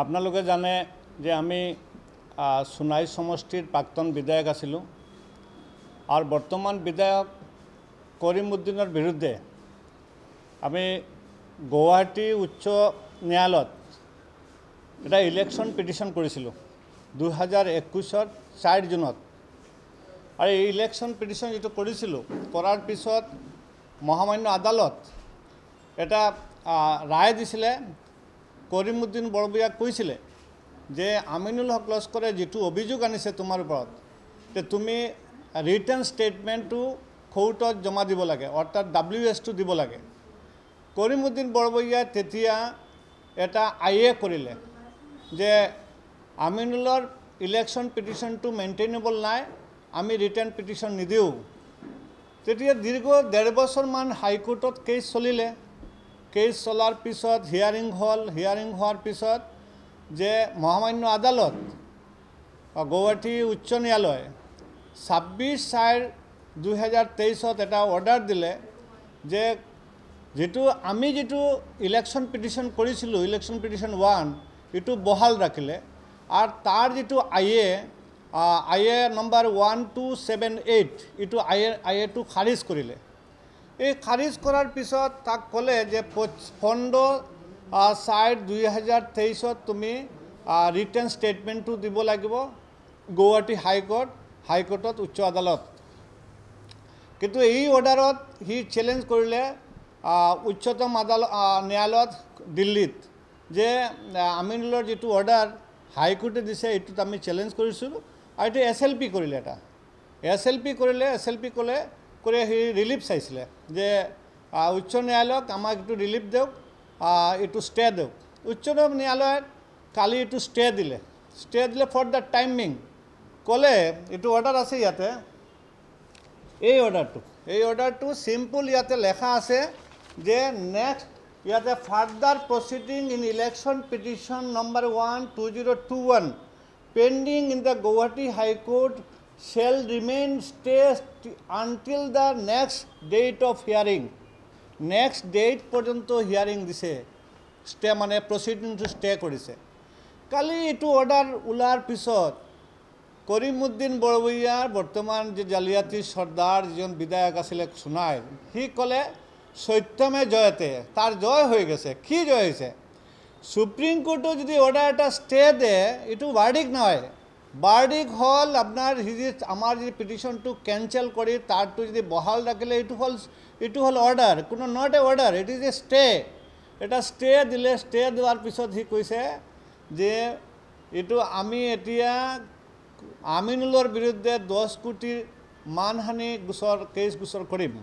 আপোনালোকে জানে যে আমি সোণাই সমষ্টিৰ প্ৰাক্তন বিধায়ক আছিলোঁ। আৰু বৰ্তমান বিধায়ক কৰিমুদ্দিনৰ বিৰুদ্ধে আমি গুৱাহাটী উচ্চ ন্যায়ালয়ত এটা ইলেকশ্যন পিটিশ্যন কৰিছিলোঁ দুহেজাৰ একৈছত চাৰি জুনত। আৰু এই ইলেকশ্যন পিটিশ্যন যিটো কৰিছিলোঁ কৰাৰ পিছত মহামান্য আদালত এটা ৰায় দিছিলে কৰিমুদ্দিন বৰবুৰীয়াক কৈছিলে যে আমিনুল হক লস্কৰে যিটো অভিযোগ আনিছে ওপৰত যে তুমি ৰিটাৰ্ণ ষ্টেটমেণ্টটো কোৰ্টত জমা দিব লাগে অৰ্থাৎ ডাব্লিউ এছটো দিব লাগে। কৰিমুদ্দিন বৰবুৰীয়াই তেতিয়া এটা আই এ কৰিলে যে আমিনুলৰ ইলেকশ্যন পিটিশ্যনটো মেইনটেইনেবল নাই আমি ৰিটাৰ্ণ পিটিশ্যন নিদিওঁ। তেতিয়া দীৰ্ঘ ডেৰ বছৰমান হাইকোৰ্টত কেছ চলিলে। কেছ চলাৰ পিছত হিয়াৰিং হ'ল হিয়াৰিং হোৱাৰ পিছত যে মহামান্য আদালত গুৱাহাটী উচ্চ ন্যায়ালয় ছাব্বিছ চাৰি দুহেজাৰ তেইছত এটা অৰ্ডাৰ দিলে যে যিটো আমি যিটো ইলেকশ্যন পিটিশ্যন কৰিছিলোঁ ইলেকশ্যন পিটিশ্যন ওৱান এইটো বহাল ৰাখিলে। আৰু তাৰ যিটো I A I A number one two seven eight এইটো আই এ আই এটো খাৰিজ কৰিলে। এই খাৰিজ কৰাৰ পিছত তাক ক'লে যে পোন্ধৰ চাৰি দুই হাজাৰ তেইছত তুমি ৰিটাৰ্ণ ষ্টেটমেণ্টটো দিব লাগিব গুৱাহাটী হাইকোৰ্ট হাইকোৰ্টত উচ্চ আদালত। কিন্তু এই অৰ্ডাৰত সি চেলেঞ্জ কৰিলে আহ, উচ্চতম আদালত ন্যায়ালয়ত দিল্লীত যে আহ, আমিনুলৰ যিটো অৰ্ডাৰ হাইকোৰ্টে দিছে এইটোত আমি চেলেঞ্জ কৰিছিলোঁ আৰু এইটো এছ এল পি কৰিলে এটা। এছ এল পি কৰিলে এছ এল পি ক'লে কৰি সি ৰিলিফ চাইছিলে যে উচ্চ ন্যায়ালয়ক আমাক এইটো ৰিলিফ দিয়ক এইটো ষ্টে দিয়ক। উচ্চতম ন্যায়ালয়ত কালি এইটো ষ্টে দিলে। ষ্টে দিলে ফৰ দ্য টাইমিং ক'লে এইটো অৰ্ডাৰ আছে ইয়াতে। এই অৰ্ডাৰটো এই অৰ্ডাৰটো চিম্পুল ইয়াতে লেখা আছে যে নেক্সট ইয়াতে further proceeding in election petition number one two zero' two one pending in the Guwahati high court shall remain stay until the next date of hearing next date পৰ্যন্ত হিয়াৰিং দিছে ষ্টে মানে প্ৰচিডিংটো stay কৰিছে কালি এইটো order ওলোৱাৰ পিছত কৰিমুদ্দিন বৰবৰীয়াৰ বৰ্তমান যে জালিয়াতি চৰ্দাৰ যিজন বিধায়ক আছিলে সোণাই, সি ক'লে, সত্যমে জয়তে, তাৰ জয় হৈ গৈছে। কি জয় হৈছে? সুপ্ৰিম কোৰ্টে যদি অৰ্ডাৰ এটা ষ্টে দিয়ে এইটো বাৰ্ডিক নহয়। বাৰ্ডিক হ'ল আপোনাৰ সি যি আমাৰ যদি পিটিশ্যনটো কেঞ্চেল কৰি তাৰটো যদি বহাল ৰাখিলে এইটো হ'ল এইটো হ'ল অৰ্ডাৰ কোনো not a order it is a stay এটা ষ্টে দিলে ষ্টে দিয়াৰ পিছত সি কৈছে যে এইটো আমি এতিয়া আমিনুলৰ বিৰুদ্ধে দহ কোটিৰ মানহানি গোচৰ কেছ গোচৰ কৰিম।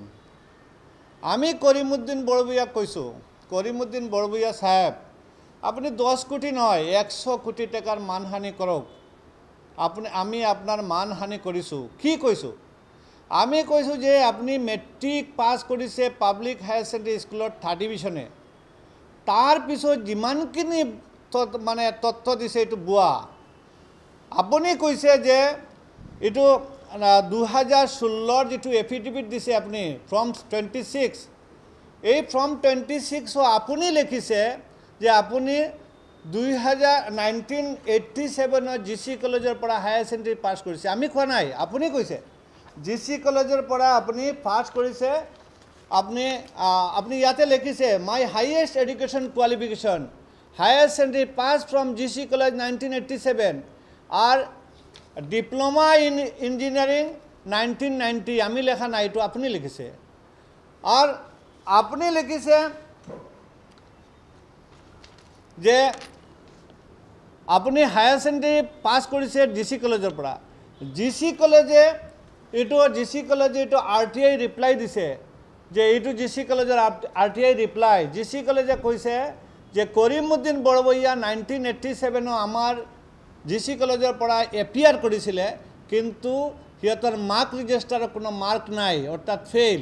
আমি কৰিমুদ্দিন বৰবুৰীয়াক কৈছোঁ কৰিমুদ্দিন বৰবুৰীয়া চাহেব আপুনি দহ কোটি নহয় একশ কোটি টকাৰ মানহানি কৰক। আপুনি আমি আপোনাৰ মানহানি কৰিছোঁ। কি কৈছোঁ? আমি কৈছোঁ যে আপুনি মেট্ৰিক পাছ কৰিছে পাব্লিক হায়াৰ ছেকেণ্ডেৰী স্কুলত থাৰ্ড ডিভিশ্যনে তাৰপিছত যিমানখিনি মানে তথ্য দিছে এইটো বোৱা। আপুনি কৈছে যে এইটো দুহেজাৰ ষোল্লৰ যিটো এফিডেভিট দিছে আপুনি ফ্ৰম টুৱেণ্টি ছিক্স এই ফ্ৰম টুৱেণ্টি ছিক্সো আপুনি লিখিছে যে আপুনি দুই হাজাৰ নাইনটিন ছেকেণ্ডেৰী পাছ কৰিছে। আমি কোৱা নাই আপুনি কৈছে। জি চি কলেজৰ পৰা আপুনি পাছ কৰিছে আপুনি আপুনি ইয়াতে লিখিছে my highest education qualification higher secondary pass from G C college nineteen eighty seven are diploma in engineering nineteen ninety আমি লেখা নাই এইটো আপুনি লিখিছে। আর আপনি লিখিছে যে আপুনি হায়াৰ ছেকেণ্ডেৰী পাছ কৰিছে ডি চি কলেজৰ পৰা। জি চি কলেজে এইটো জি চি কলেজে এইটো আৰ টি আই ৰিপ্লাই দিছে যে এইটো জি চি কলেজৰ R T I reply G C কলেজে কৈছে যে কৰিমুদ্দিন বৰবৰীয়া নাইনটিন এইট্টি ছেভেনৰ আমাৰ জি চি কলেজৰ পৰা এপিয়াৰ কৰিছিলে কিন্তু সিহঁতৰ মাৰ্ক ৰেজিষ্টাৰত কোনো মাৰ্ক নাই অৰ্থাৎ ফেইল